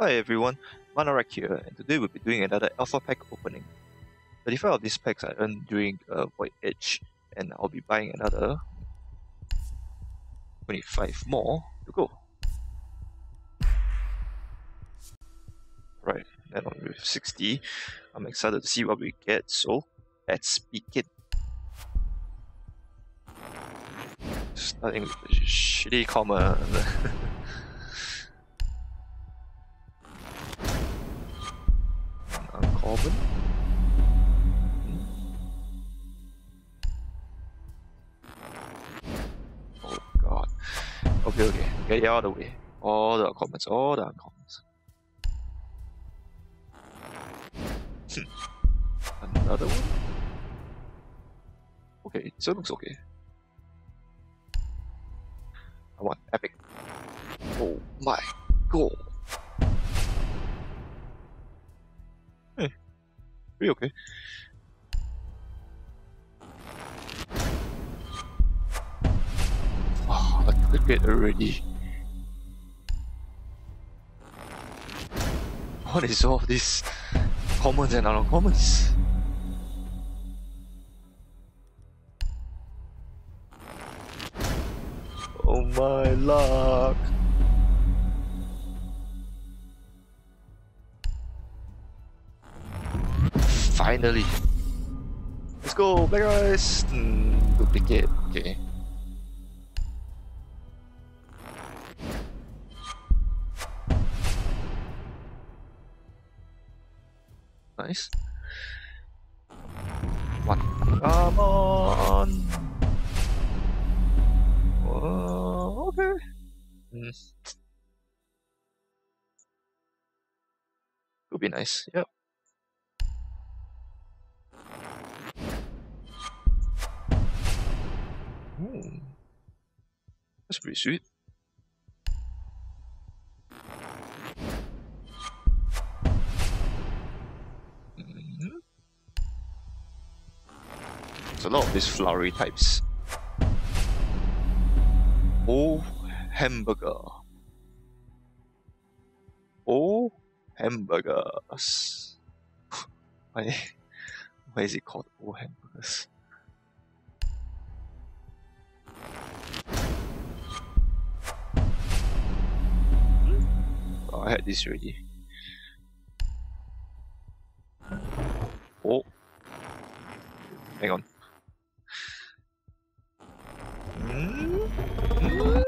Hi everyone, ManaRekt here, and today we'll be doing another Alpha Pack opening. 35 of these packs I earned during uh, Void Edge, and I'll be buying another 25 more to go. Right, and on with 60, I'm excited to see what we get, so let's begin. Starting with the shitty common. Uncommon. Oh god. Okay, okay. Get out of the way. All the comments, all the comments. Hmm. Another one? Okay, so it looks okay. I want epic. Oh my god. Pretty okay. Oh, I click it already. What is all this commons and uncommons? Oh my luck. Finally. Let's go, Black Ice! Mm, duplicate, okay. Nice. One. Come on! Oh, okay. Mm. Could be nice, yep. Hmm. That's pretty sweet. Mhm. There's a lot of these flowery types. Oh, hamburger. Oh, hamburgers. why, why is it called Oh hamburgers? Oh, I had this already. Oh. Hang on. Hmm? Hmm?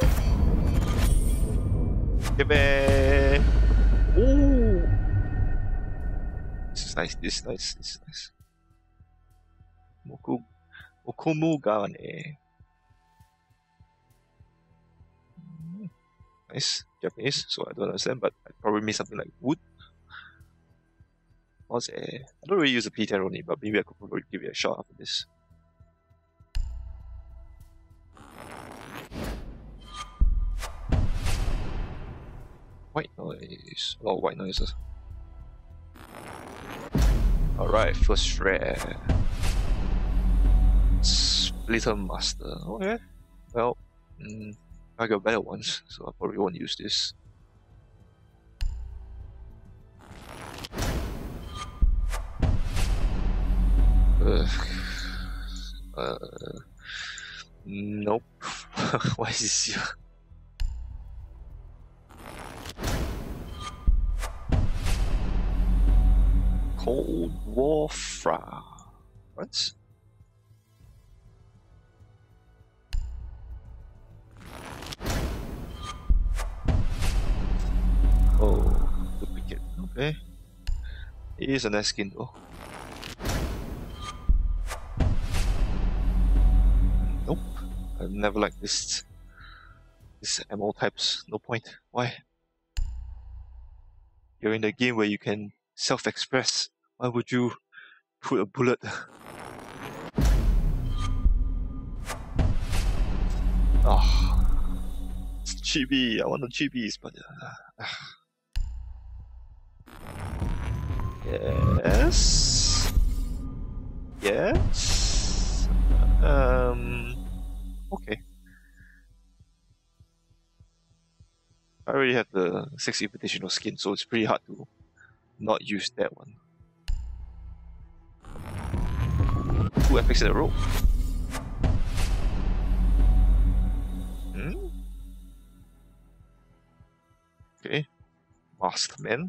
Give me. Oh. This is nice. This is nice. This is nice. Moku, Mokumugane. Hmm. Nice. Japanese, so I don't understand, but I probably mean something like wood. What's a? I don't really use a P10 only, but maybe I could probably give it a shot after this. White noise. A lot of white noises. Alright, first rare. Splitter Master. Okay. Well, mm, I got better ones, so I probably won't use this. Uh, nope. Why is this here? Cold War Fra. What? Oh, duplicate. Okay. It is a nice skin though. Nope. I've never liked this this ammo types. No point. Why? You're in a game where you can self-express. Why would you put a bullet? Oh, it's chibi. I want the chibis, but uh, yes, yes. Um, okay. I already have the six invitational skin, so it's pretty hard to not use that one. Two epics in a row. Hmm? Okay. Masked Man.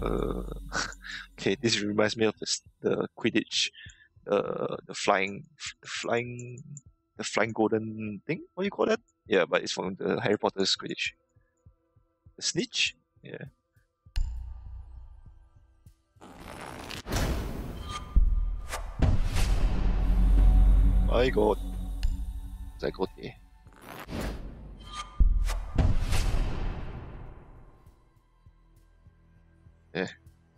Uh, okay, this reminds me of the, Quidditch, uh, the flying, the flying, the flying golden thing. What do you call that? Yeah, but it's from the Harry Potter's Quidditch. The snitch. Yeah. My God. Zygote. Yeah,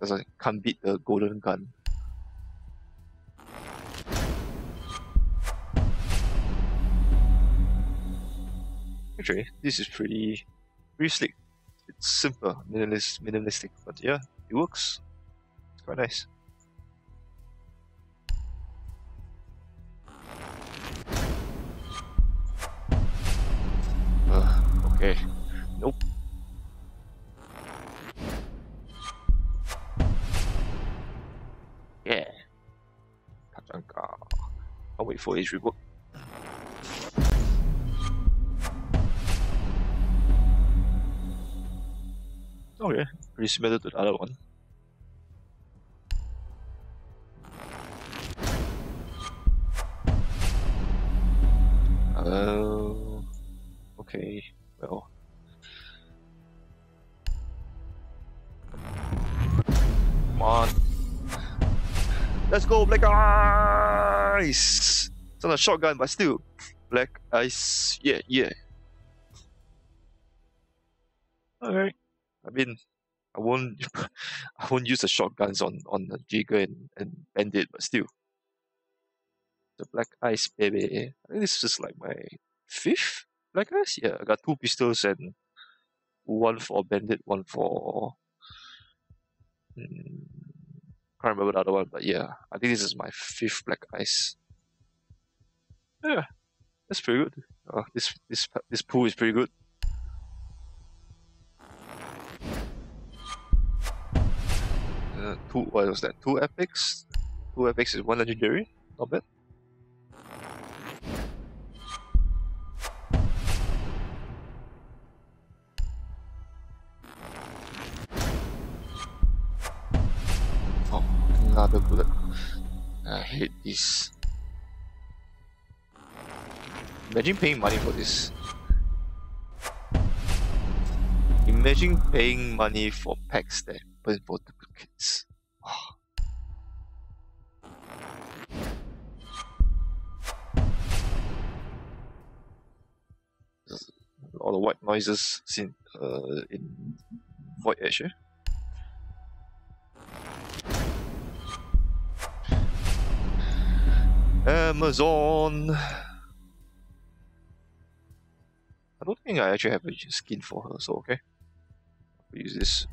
because I can't beat the golden gun. Actually, this is pretty, pretty slick. It's simple, minimalist, minimalistic, but yeah, it works. It's quite nice. Uh, okay. Nope. Tachanka. I'll wait for his rework. Okay, oh, similar to the other one. Let's go, Black Ice! It's not a shotgun, but still. Black Ice, yeah, yeah. Alright. I mean, I won't, I won't use the shotguns on on the Jäger and, and Bandit, but still. The Black Ice, baby. I think this is like my fifth Black Ice. Yeah, I got two pistols and one for Bandit, one for. Hmm, can't remember the other one, but yeah, I think this is my fifth Black Ice. Yeah, that's pretty good. Uh, this this this pool is pretty good. Uh, two what was that? Two epics. Two epics is one legendary. Not bad. Another bullet. I hate this. Imagine paying money for this. Imagine paying money for packs that open for duplicates. All the white noises seen uh, in Void Edge. Amazon. I don't think I actually have a skin for her, so okay. I'll use this.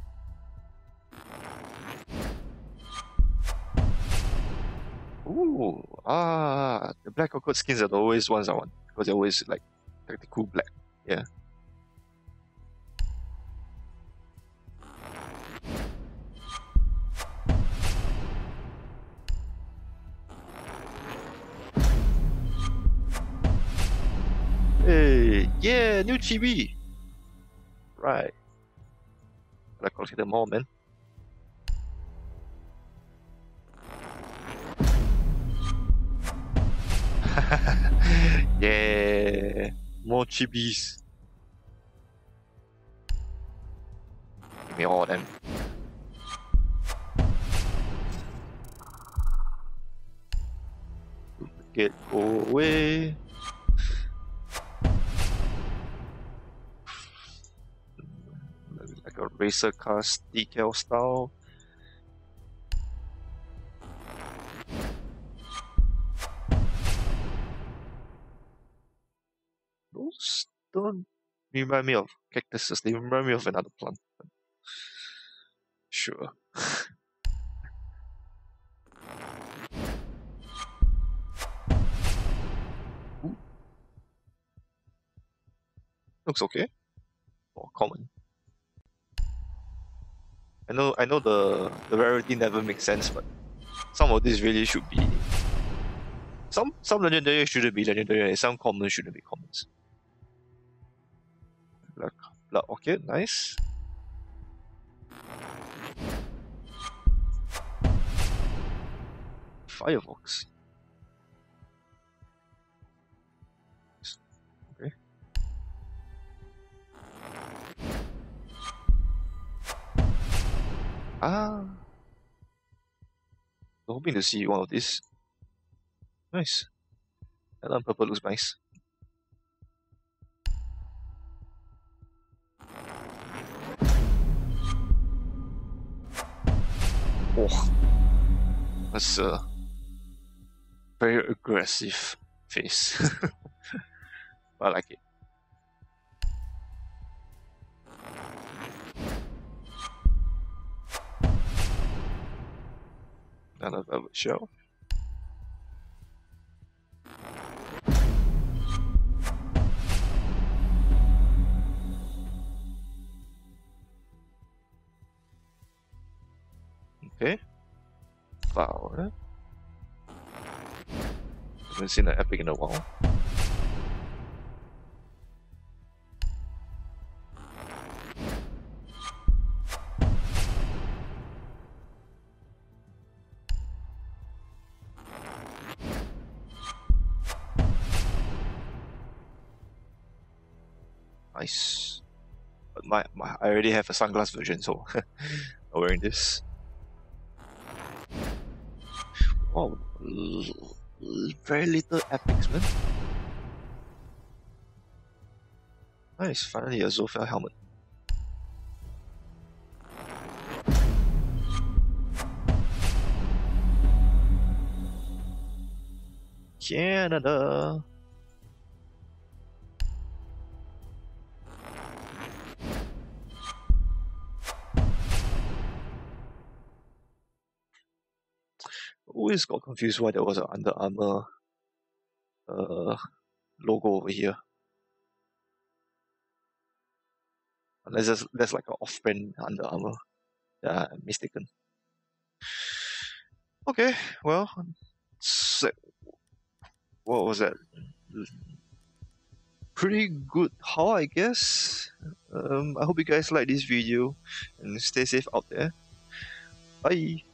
Ooh, ah, the black awkward skins are the always ones I want because they're always like tactical black. Yeah. Hey, yeah, new chibi. Right. I collect them all, man. yeah, more chibis. Give me all of them. Get away. racer cars, decal style. Those don't remind me of cactuses, they remind me of another plant. Sure. Looks okay. Or common. I know I know the the rarity never makes sense, but some of these really should be some some legendary shouldn't be legendary, some common shouldn't be commons. Black blood orchid, nice. Firefox. Ah. I'm hoping to see one of these. Nice. That purple looks nice. Oh, that's a very aggressive face. I like it. Another velvet shell. Okay. Flower. Haven't seen an epic in a while. I already have a sunglass version, so I'm wearing this. Oh, very little epics, man. Nice, finally a Zofia helmet. Canada. Always got confused why there was an Under Armour uh, logo over here. Unless there's, there's like an off-brand Under Armour. Yeah, I'm mistaken. Okay, well, what was that? Pretty good haul, I guess. Um, I hope you guys like this video and stay safe out there. Bye.